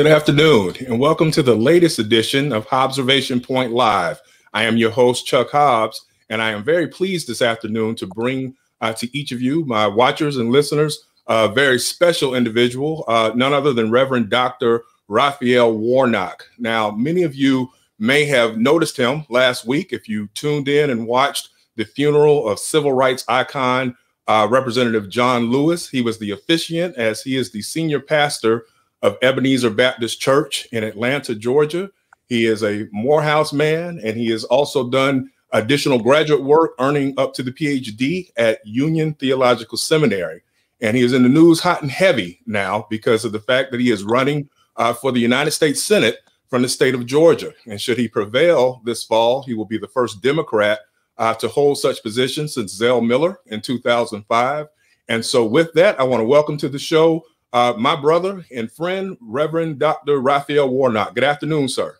Good afternoon, and welcome to the latest edition of Hobbservation Point Live. I am your host, Chuck Hobbs, and I am very pleased this afternoon to bring uh, to each of you, my watchers and listeners, a very special individual, uh, none other than Reverend Dr. Raphael Warnock. Now, many of you may have noticed him last week if you tuned in and watched the funeral of civil rights icon uh, Representative John Lewis. He was the officiant as he is the senior pastor of Ebenezer Baptist Church in Atlanta, Georgia. He is a Morehouse man, and he has also done additional graduate work, earning up to the PhD at Union Theological Seminary. And he is in the news hot and heavy now because of the fact that he is running uh, for the United States Senate from the state of Georgia. And should he prevail this fall, he will be the first Democrat uh, to hold such position since Zell Miller in 2005. And so, with that, I want to welcome to the show uh, my brother and friend, Reverend Dr. Raphael Warnock. Good afternoon, sir.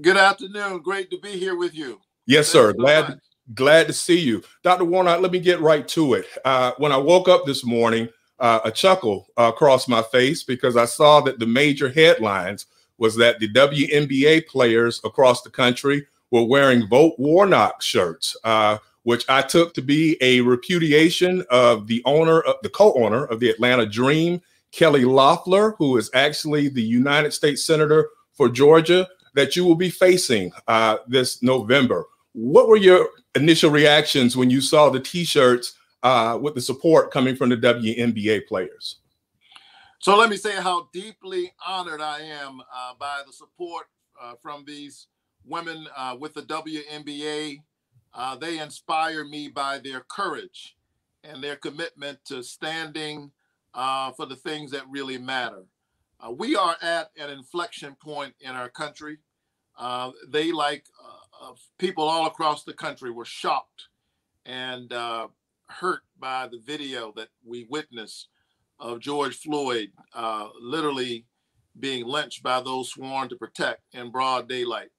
Good afternoon. Great to be here with you. Yes, sir. glad glad to see you, Dr. Warnock. Let me get right to it. Uh, when I woke up this morning, uh, a chuckle uh, crossed my face because I saw that the major headlines was that the WNBA players across the country were wearing "Vote Warnock" shirts. Uh, which I took to be a repudiation of the owner, of, the co-owner of the Atlanta Dream, Kelly Loeffler, who is actually the United States Senator for Georgia, that you will be facing uh, this November. What were your initial reactions when you saw the T-shirts uh, with the support coming from the WNBA players? So let me say how deeply honored I am uh, by the support uh, from these women uh, with the WNBA uh, they inspire me by their courage and their commitment to standing uh, for the things that really matter. Uh, we are at an inflection point in our country. Uh, they, like uh, people all across the country, were shocked and uh, hurt by the video that we witnessed of George Floyd literally being lynched by those sworn to protect in broad daylight.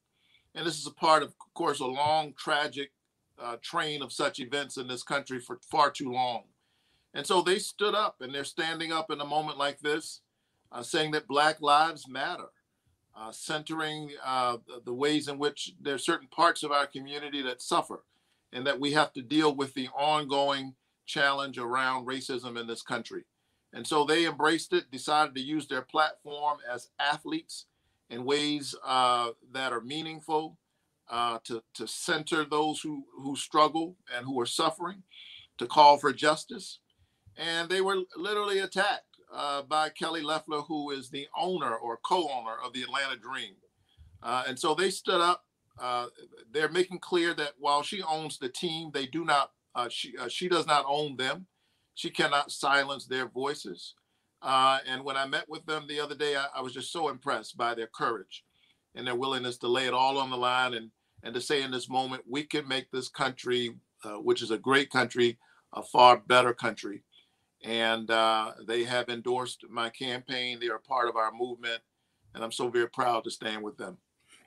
And this is a part of, of course, a long, tragic uh, train of such events in this country for far too long. And so they stood up and they're standing up in a moment like this, uh, saying that Black Lives Matter, uh, centering uh, the ways in which there are certain parts of our community that suffer and that we have to deal with the ongoing challenge around racism in this country. And so they embraced it, decided to use their platform as athletes in ways uh, that are meaningful, uh, to, to center those who, who struggle and who are suffering, to call for justice. And they were literally attacked uh, by Kelly Loeffler, who is the owner or co owner of the Atlanta Dream. Uh, and so they stood up. Uh, they're making clear that while she owns the team, they do not, uh, she, uh, she does not own them. She cannot silence their voices. and when I met with them the other day, I, I was just so impressed by their courage and their willingness to lay it all on the line and and to say in this moment, we can make this country, uh, which is a great country, a far better country. And uh, they have endorsed my campaign. They are part of our movement. And I'm so very proud to stand with them.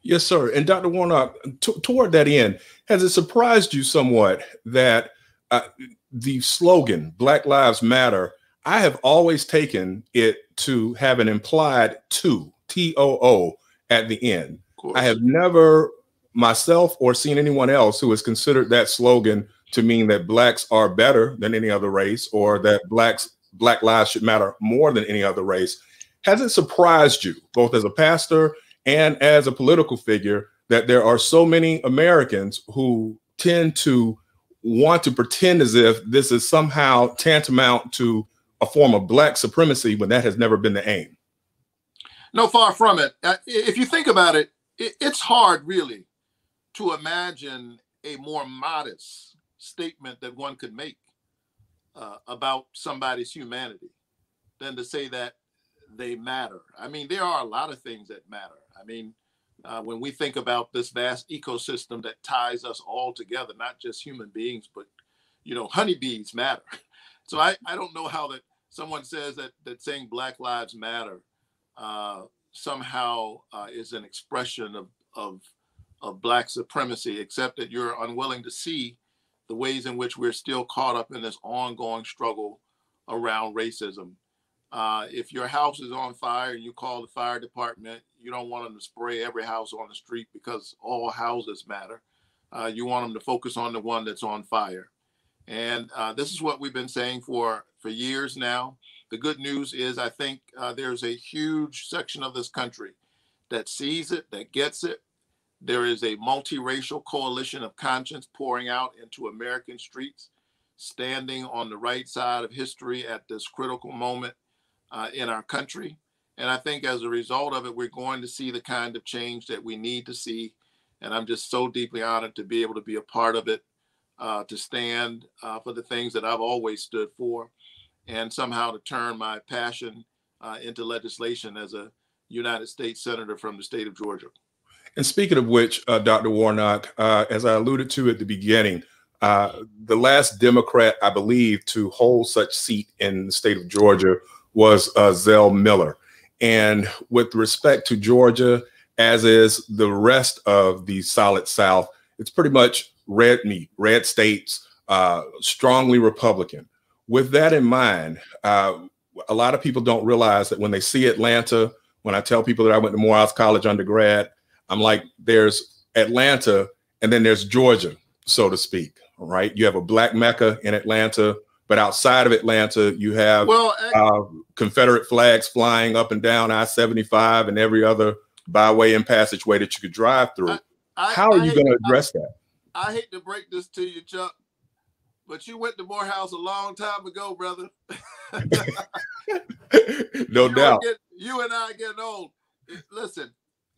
Yes, sir. And Dr. Warnock, toward that end, has it surprised you somewhat that uh, the slogan, Black Lives Matter, I have always taken it to have an implied to, T O O, at the end. I have never myself or seen anyone else who has considered that slogan to mean that blacks are better than any other race or that blacks black lives should matter more than any other race has it surprised you both as a pastor and as a political figure that there are so many americans who tend to want to pretend as if this is somehow tantamount to a form of black supremacy when that has never been the aim? No far from it. Uh, if you think about it it's hard really to imagine a more modest statement that one could make uh, about somebody's humanity than to say that they matter. I mean, there are a lot of things that matter. I mean, uh, when we think about this vast ecosystem that ties us all together, not just human beings, but you know, honeybees matter. So I, I don't know how that someone says that that saying Black Lives Matter uh, somehow uh, is an expression of of of black supremacy, except that you're unwilling to see the ways in which we're still caught up in this ongoing struggle around racism. Uh, if your house is on fire and you call the fire department, you don't want them to spray every house on the street because all houses matter. Uh, you want them to focus on the one that's on fire. And uh, this is what we've been saying for, for years now. The good news is, I think uh, there's a huge section of this country that sees it, that gets it. There is a multiracial coalition of conscience pouring out into American streets, standing on the right side of history at this critical moment uh, in our country. And I think as a result of it, we're going to see the kind of change that we need to see. And I'm just so deeply honored to be able to be a part of it, uh, to stand uh, for the things that I've always stood for, and somehow to turn my passion uh, into legislation as a United States Senator from the state of Georgia. And speaking of which, uh, Dr. Warnock, uh, as I alluded to at the beginning, the last Democrat, I believe, to hold such seat in the state of Georgia was uh, Zell Miller. And with respect to Georgia, as is the rest of the solid South, it's pretty much red meat, red states, uh, strongly Republican. With that in mind, uh, a lot of people don't realize that when they see Atlanta, when I tell people that I went to Morehouse College undergrad, I'm like, there's Atlanta and then there's Georgia, so to speak. Right? You have a black Mecca in Atlanta, but outside of Atlanta, you have well, uh, Confederate flags flying up and down I 75 and every other byway and passageway that you could drive through. I, I, How are you going to address that? I hate to break this to you, Chuck, but you went to Morehouse a long time ago, brother. no you doubt. Get, you and I getting old. Listen,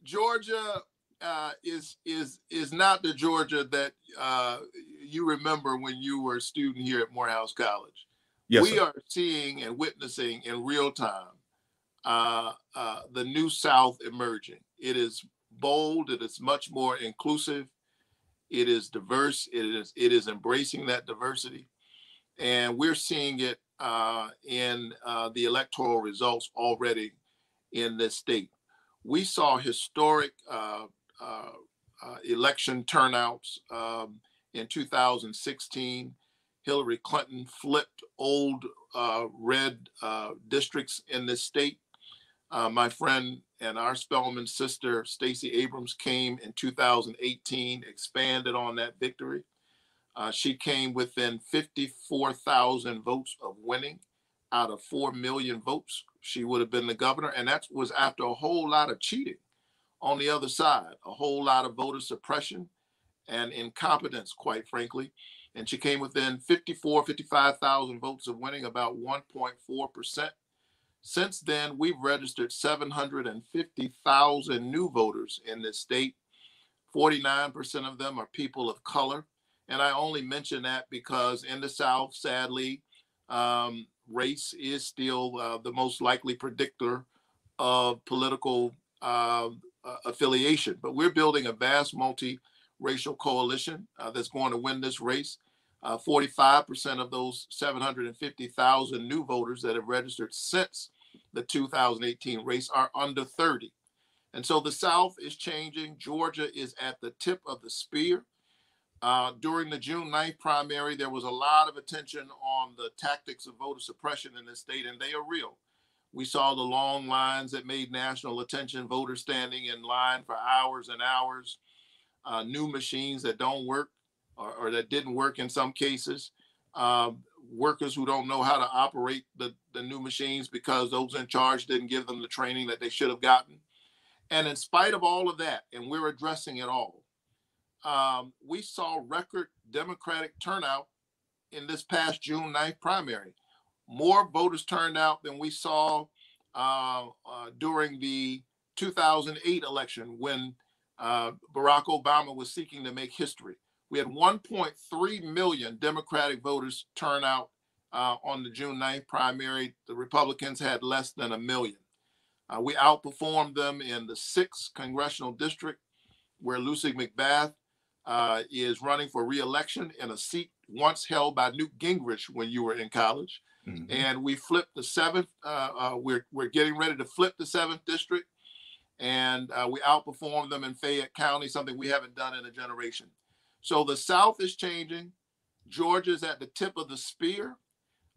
Georgia uh, is is is not the Georgia that uh, you remember when you were a student here at Morehouse College. Yes, we sir. are seeing and witnessing in real time uh, uh, the new South emerging. It is bold. It is much more inclusive. It is diverse. It is it is embracing that diversity, and we're seeing it uh, in uh, the electoral results already in this state. We saw historic uh, uh, election turnouts. Um, in 2016. Hillary Clinton flipped old uh, red uh, districts in this state. Uh, my friend and our Spelman sister, Stacey Abrams, came in 2018, expanded on that victory. Uh, she came within 54,000 votes of winning out of 4 million votes. She would have been the governor. And that was after a whole lot of cheating on the other side, a whole lot of voter suppression and incompetence, quite frankly. And she came within 54, 55,000 votes of winning about 1.4%. Since then, we've registered 750,000 new voters in this state. 49% of them are people of color. And I only mention that because in the South, sadly, um, race is still uh, the most likely predictor of political uh, uh, affiliation. But we're building a vast multi racial coalition uh, that's going to win this race. Uh, 45% of those 750,000 new voters that have registered since the 2018 race are under 30. And so the South is changing. Georgia is at the tip of the spear. Uh, during the June 9th primary, there was a lot of attention on the tactics of voter suppression in the state, and they are real. We saw the long lines that made national attention, voters standing in line for hours and hours uh, new machines that don't work or, or, that didn't work in some cases, uh, workers who don't know how to operate the, the new machines because those in charge didn't give them the training that they should have gotten. And in spite of all of that, and we're addressing it all, um, we saw record Democratic turnout in this past June 9th primary. More voters turned out than we saw uh, uh, during the 2008 election when uh, Barack Obama was seeking to make history. We had 1.3 million Democratic voters turn out uh, on the June 9th primary. The Republicans had less than a million. Uh, we outperformed them in the sixth congressional district where Lucy McBath uh, is running for reelection in a seat once held by Newt Gingrich when you were in college. Mm-hmm. And we flipped the seventh. Uh, uh, we're, we're getting ready to flip the seventh district and uh, we outperformed them in Fayette County, something we haven't done in a generation. So the South is changing. Georgia's at the tip of the spear.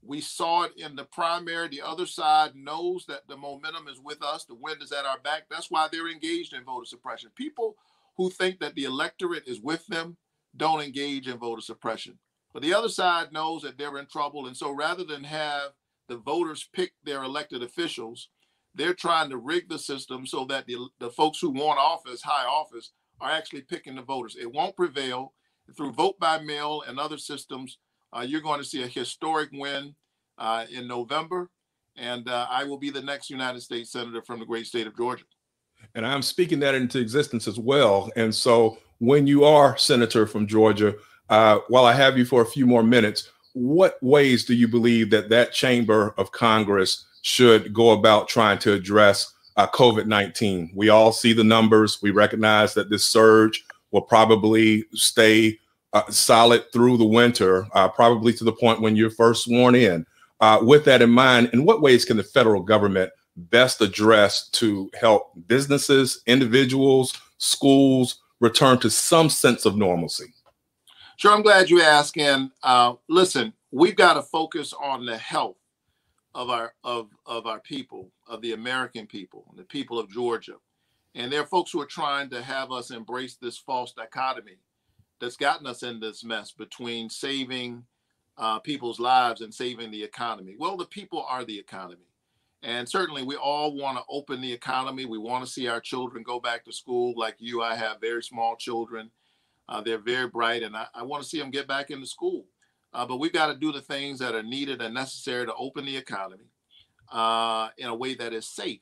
We saw it in the primary. The other side knows that the momentum is with us. The wind is at our back. That's why they're engaged in voter suppression. People who think that the electorate is with them don't engage in voter suppression. But the other side knows that they're in trouble. And so rather than have the voters pick their elected officials, they're trying to rig the system so that the, the folks who want office, high office, are actually picking the voters. It won't prevail. Through vote by mail and other systems, uh, you're going to see a historic win uh, in November. And uh, I will be the next United States Senator from the great state of Georgia. And I'm speaking that into existence as well. And so when you are Senator from Georgia, uh, while I have you for a few more minutes, what ways do you believe that that chamber of Congress should go about trying to address uh, COVID 19? We all see the numbers. We recognize that this surge will probably stay uh, solid through the winter, uh, probably to the point when you're first sworn in. Uh, with that in mind, in what ways can the federal government best address to help businesses, individuals, schools return to some sense of normalcy? Sure, I'm glad you asked. And uh, listen, we've got to focus on the health of our of of our people, of the American people, the people of Georgia. And there are folks who are trying to have us embrace this false dichotomy that's gotten us in this mess between saving uh, people's lives and saving the economy. Well, the people are the economy. And certainly, we all want to open the economy. We want to see our children go back to school. Like you, I have very small children. Uh, they're very bright, and I, I want to see them get back into school. Uh, but we've got to do the things that are needed and necessary to open the economy uh, in a way that is safe.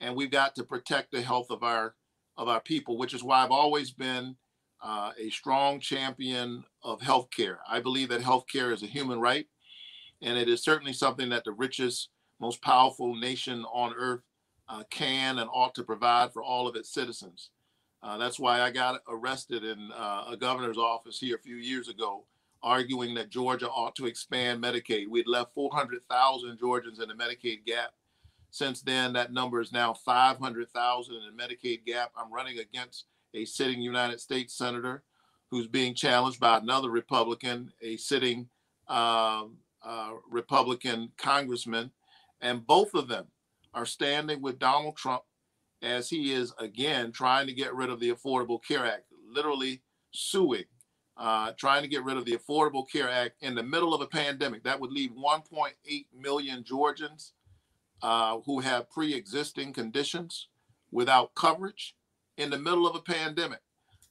And we've got to protect the health of our of our people, which is why I've always been uh, a strong champion of healthcare. I believe that healthcare is a human right, and it is certainly something that the richest most powerful nation on earth uh, can and ought to provide for all of its citizens. Uh, that's why I got arrested in uh, a governor's office here a few years ago, arguing that Georgia ought to expand Medicaid. We'd left 400,000 Georgians in the Medicaid gap. Since then, that number is now 500,000 in the Medicaid gap. I'm running against a sitting United States senator who's being challenged by another Republican, a sitting um, uh, Republican congressman and both of them are standing with Donald Trump as he is again trying to get rid of the Affordable Care Act, literally suing, uh, trying to get rid of the Affordable Care Act in the middle of a pandemic. That would leave 1.8 million Georgians uh, who have pre existing conditions without coverage in the middle of a pandemic.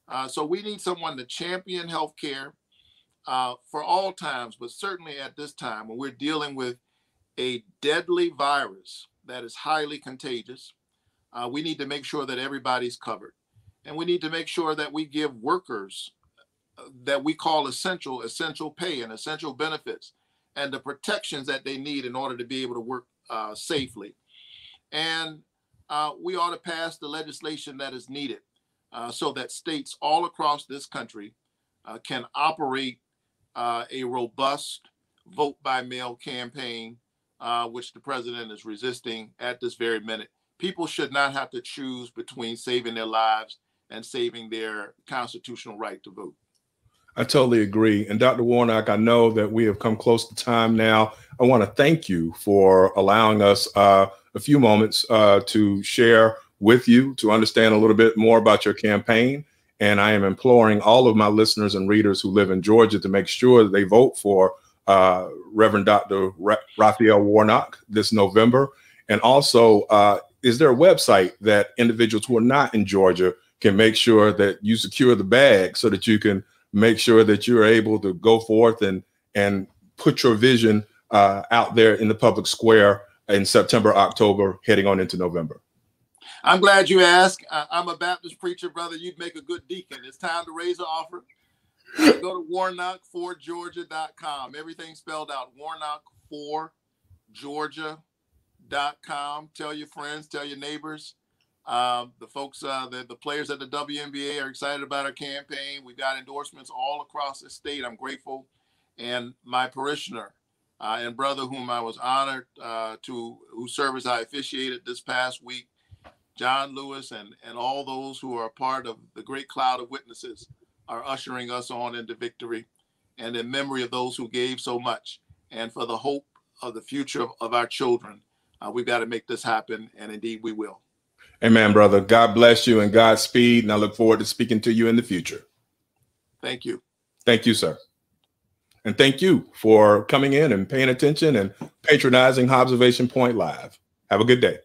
Uh, so we need someone to champion health care uh, for all times, but certainly at this time when we're dealing with a deadly virus that is highly contagious. Uh, we need to make sure that everybody's covered. And we need to make sure that we give workers uh, that we call essential, essential pay and essential benefits and the protections that they need in order to be able to work uh, safely. And uh, we ought to pass the legislation that is needed uh, so that states all across this country uh, can operate a robust vote by mail campaign uh, which the president is resisting at this very minute. People should not have to choose between saving their lives and saving their constitutional right to vote. I totally agree. And Dr. Warnock, I know that we have come close to time now. I want to thank you for allowing us uh, a few moments uh, to share with you to understand a little bit more about your campaign. And I am imploring all of my listeners and readers who live in Georgia to make sure that they vote for uh, Reverend Dr. Raphael Warnock this November? And also, uh, is there a website that individuals who are not in Georgia can make sure that you secure the bag so that you can make sure that you're able to go forth and and put your vision uh, out there in the public square in September, October, heading on into November? I'm glad you asked. I'm a Baptist preacher, brother. You'd make a good deacon. It's time to raise an offering. Go to warnock4georgia.com. Everything spelled out warnock4georgia.com. Tell your friends, tell your neighbors. Um, the folks, uh, the, the players at the WNBA are excited about our campaign. We've got endorsements all across the state. I'm grateful. And my parishioner uh, and brother, whom I was honored uh, to, whose service I officiated this past week, John Lewis, and, and all those who are part of the great cloud of witnesses are ushering us on into victory and in memory of those who gave so much and for the hope of the future of, of our children. Uh, we've got to make this happen, and indeed we will. Amen, brother. God bless you and Godspeed. And I look forward to speaking to you in the future. Thank you. Thank you, sir. And thank you for coming in and paying attention and patronizing Hobbservation Point Live. Have a good day.